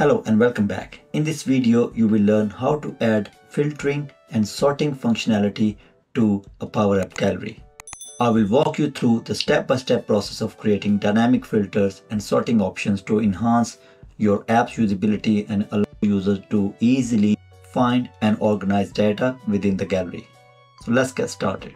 Hello and welcome back. In this video, you will learn how to add filtering and sorting functionality to a Power App gallery. I will walk you through the step-by-step -step process of creating dynamic filters and sorting options to enhance your app's usability and allow users to easily find and organize data within the gallery. So let's get started.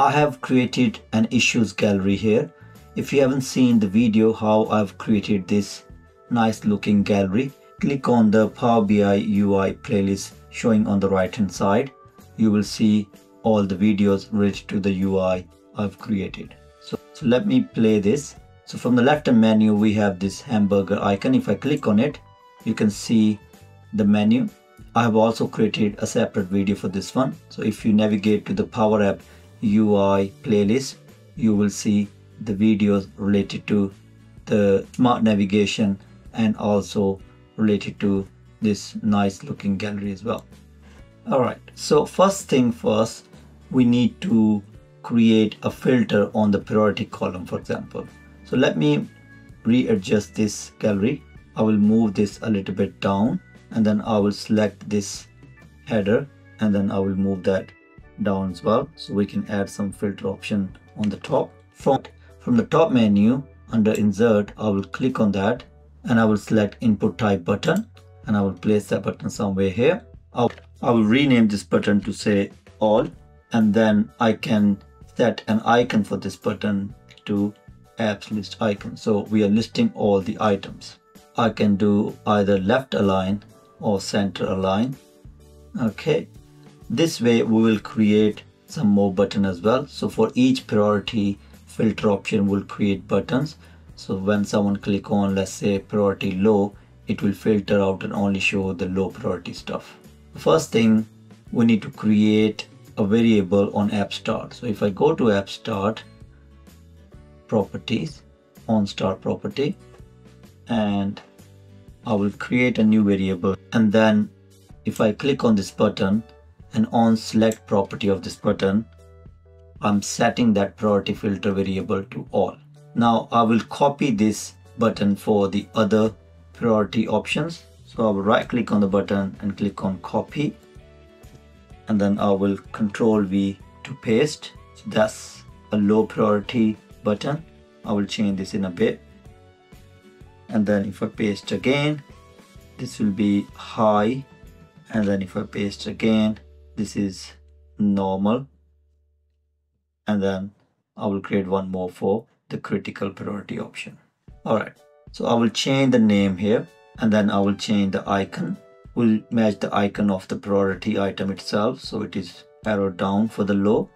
I have created an issues gallery here. If you haven't seen the video how I've created this nice looking gallery, click on the Power BI UI playlist showing on the right hand side. You will see all the videos related to the UI I've created. So, so let me play this. So from the left hand menu, we have this hamburger icon. If I click on it, you can see the menu. I have also created a separate video for this one. So if you navigate to the Power App UI playlist, you will see the videos related to the smart navigation and also related to this nice looking gallery as well. Alright, so first thing first, we need to create a filter on the priority column, for example. So let me readjust this gallery. I will move this a little bit down and then I will select this header and then I will move that down as well. So we can add some filter option on the top. From from the top menu under insert I will click on that and I will select input type button and I will place that button somewhere here. I'll, I will rename this button to say all and then I can set an icon for this button to apps list icon. So we are listing all the items. I can do either left align or center align. Okay this way we will create some more button as well. So for each priority filter option will create buttons. So when someone click on let's say priority low, it will filter out and only show the low priority stuff. First thing we need to create a variable on app start. So if I go to app start properties on start property and I will create a new variable and then if I click on this button and on select property of this button, I'm setting that priority filter variable to all. Now I will copy this button for the other priority options. So I will right click on the button and click on copy and then I will control V to paste. So that's a low priority button. I will change this in a bit. And then if I paste again, this will be high. And then if I paste again, this is normal. And then I will create one more for the critical priority option. Alright so I will change the name here and then I will change the icon. We'll match the icon of the priority item itself so it is arrow down for the low.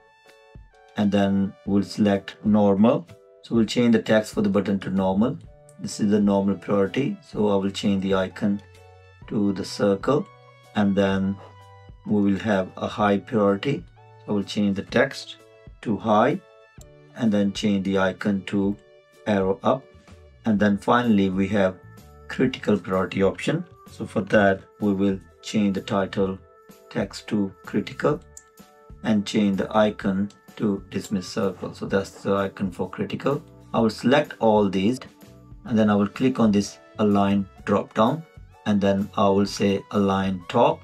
And then we'll select normal. So we'll change the text for the button to normal. This is the normal priority so I will change the icon to the circle. And then we will have a high priority. I will change the text to high and then change the icon to arrow up. And then finally we have critical priority option. So for that we will change the title text to critical and change the icon to dismiss circle. So that's the icon for critical. I will select all these and then I will click on this align drop down and then I will say align top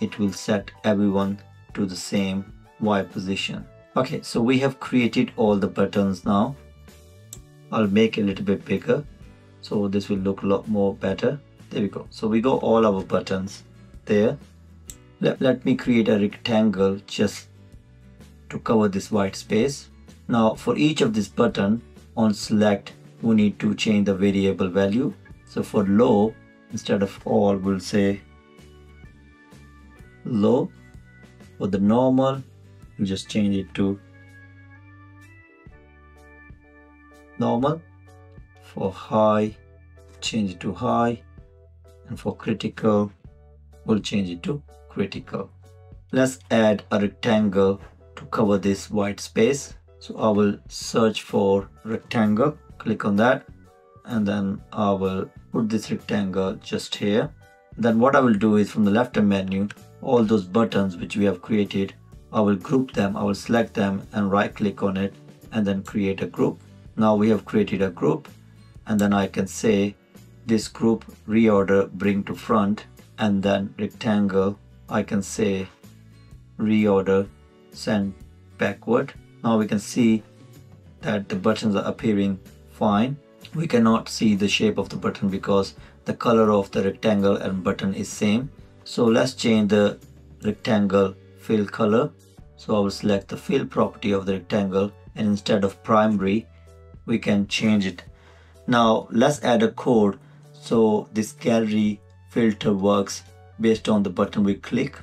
it will set everyone to the same Y position. Okay, so we have created all the buttons now. I'll make it a little bit bigger. So this will look a lot more better. There we go. So we got all our buttons there. Let, let me create a rectangle just to cover this white space. Now for each of this button on select, we need to change the variable value. So for low, instead of all, we'll say low for the normal just change it to normal. For high change it to high and for critical we'll change it to critical. Let's add a rectangle to cover this white space. So I will search for rectangle click on that and then I will put this rectangle just here. Then what I will do is from the left hand menu all those buttons which we have created I will group them I will select them and right click on it and then create a group. Now we have created a group and then I can say this group reorder bring to front and then rectangle I can say reorder send backward. Now we can see that the buttons are appearing fine. We cannot see the shape of the button because the color of the rectangle and button is same. So let's change the rectangle fill color. So I will select the fill property of the rectangle and instead of primary, we can change it. Now let's add a code so this gallery filter works based on the button we click.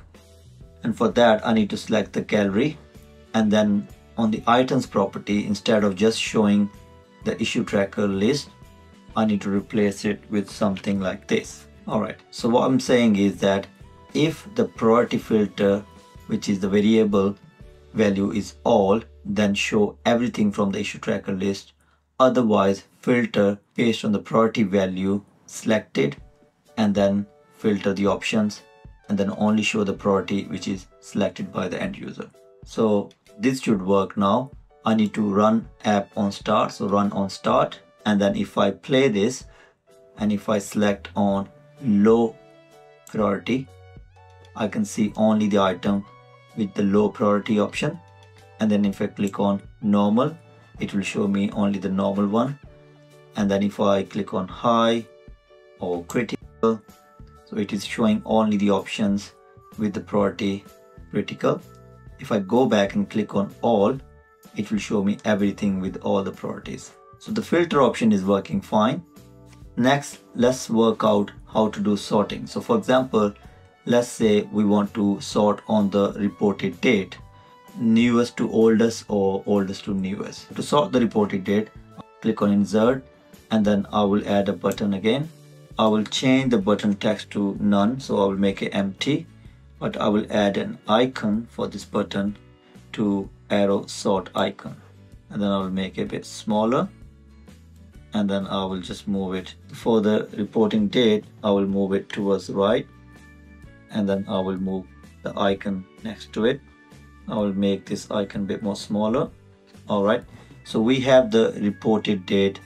And for that, I need to select the gallery and then on the items property, instead of just showing the issue tracker list, I need to replace it with something like this. Alright, so what I'm saying is that if the priority filter, which is the variable value is all, then show everything from the issue tracker list. Otherwise, filter based on the priority value selected and then filter the options and then only show the priority which is selected by the end user. So this should work now. I need to run app on start. So run on start. And then if I play this and if I select on low priority, I can see only the item with the low priority option. And then if I click on normal, it will show me only the normal one. And then if I click on high or critical, so it is showing only the options with the priority critical if I go back and click on all, it will show me everything with all the priorities. So the filter option is working fine. Next, let's work out how to do sorting. So for example, let's say we want to sort on the reported date, newest to oldest or oldest to newest. To sort the reported date, click on insert and then I will add a button again. I will change the button text to none, so I will make it empty but I will add an icon for this button to arrow sort icon and then I will make it a bit smaller and then I will just move it for the reporting date I will move it towards right and then I will move the icon next to it. I will make this icon a bit more smaller. Alright so we have the reported date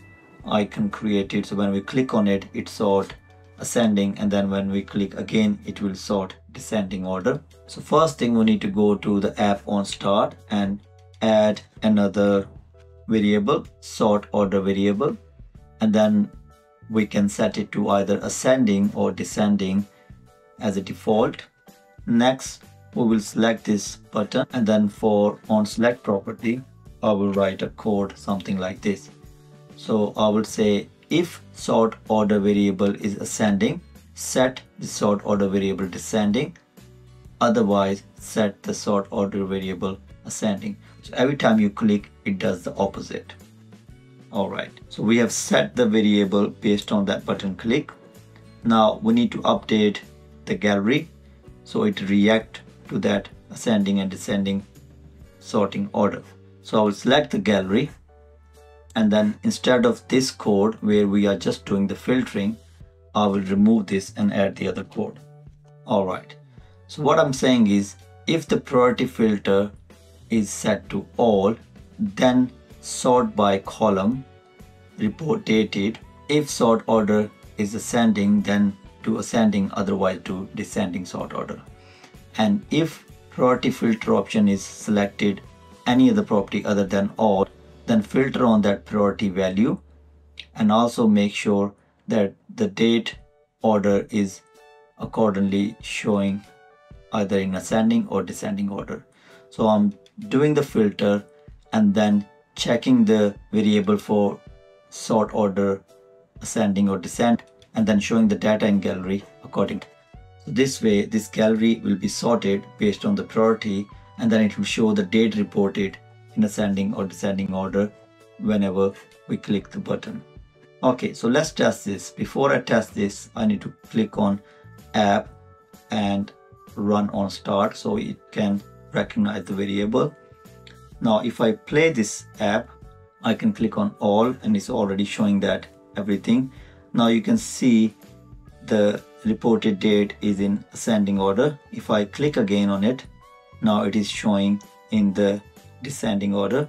icon created. So when we click on it it sort ascending and then when we click again it will sort descending order. So first thing we need to go to the app on start and add another variable sort order variable and then we can set it to either ascending or descending as a default. Next we will select this button and then for on select property I will write a code something like this. So I will say if sort order variable is ascending, set the sort order variable descending. Otherwise, set the sort order variable ascending. So every time you click, it does the opposite. Alright, so we have set the variable based on that button click. Now we need to update the gallery so it react to that ascending and descending sorting order. So I will select the gallery and then instead of this code where we are just doing the filtering I will remove this and add the other code. Alright so what I'm saying is if the priority filter is set to all then sort by column report dated if sort order is ascending then to ascending otherwise to descending sort order and if priority filter option is selected any other property other than all then filter on that priority value and also make sure that the date order is accordingly showing either in ascending or descending order. So I'm doing the filter and then checking the variable for sort order ascending or descent and then showing the data in gallery according. So this way this gallery will be sorted based on the priority and then it will show the date reported in ascending or descending order whenever we click the button. Okay, so let's test this. Before I test this, I need to click on app and run on start so it can recognize the variable. Now, if I play this app, I can click on all and it's already showing that everything. Now you can see the reported date is in ascending order. If I click again on it, now it is showing in the descending order.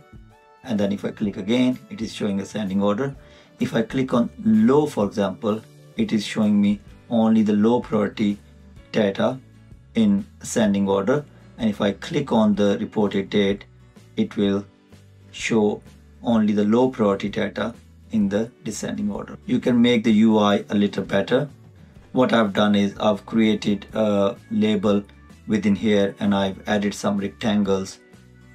And then if I click again it is showing ascending order. If I click on low for example it is showing me only the low priority data in ascending order. And if I click on the reported date it will show only the low priority data in the descending order. You can make the UI a little better. What I've done is I've created a label within here and I've added some rectangles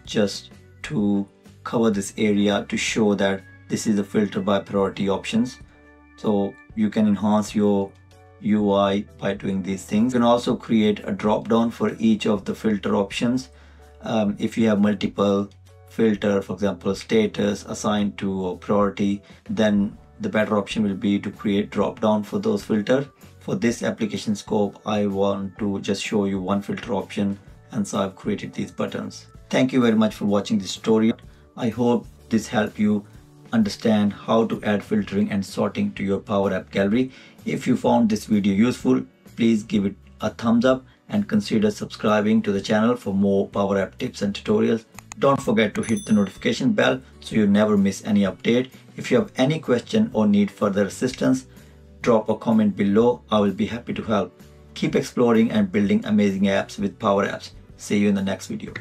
just to cover this area to show that this is a filter by priority options. So you can enhance your UI by doing these things. You can also create a drop down for each of the filter options. Um, if you have multiple filter, for example, status assigned to priority, then the better option will be to create drop down for those filter. For this application scope, I want to just show you one filter option and so I've created these buttons. Thank you very much for watching this tutorial. I hope this helped you understand how to add filtering and sorting to your Power App Gallery. If you found this video useful, please give it a thumbs up and consider subscribing to the channel for more Power App tips and tutorials. Don't forget to hit the notification bell so you never miss any update. If you have any question or need further assistance, drop a comment below. I will be happy to help. Keep exploring and building amazing apps with Power Apps. See you in the next video.